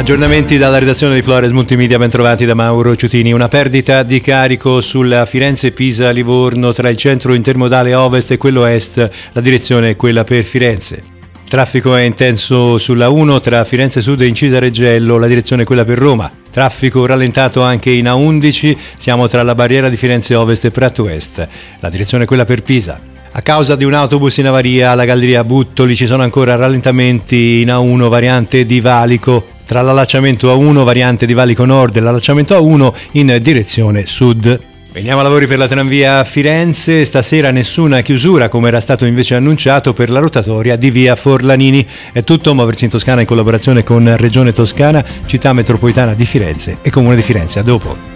Aggiornamenti dalla redazione di Flores Multimedia, bentrovati da Mauro Ciutini. Una perdita di carico sulla Firenze-Pisa-Livorno tra il centro intermodale ovest e quello est, la direzione è quella per Firenze. Traffico è intenso sulla 1 tra Firenze Sud e Incisa Reggello, la direzione è quella per Roma. Traffico rallentato anche in A11, siamo tra la barriera di Firenze Ovest e Prato Est, la direzione è quella per Pisa. A causa di un autobus in avaria alla galleria Buttoli ci sono ancora rallentamenti in A1 variante di Valico tra l'allacciamento A1 variante di Valico Nord e l'allacciamento A1 in direzione sud. Veniamo a lavori per la tranvia a Firenze, stasera nessuna chiusura come era stato invece annunciato per la rotatoria di via Forlanini. È tutto muoversi in Toscana in collaborazione con Regione Toscana, Città Metropolitana di Firenze e Comune di Firenze. A dopo.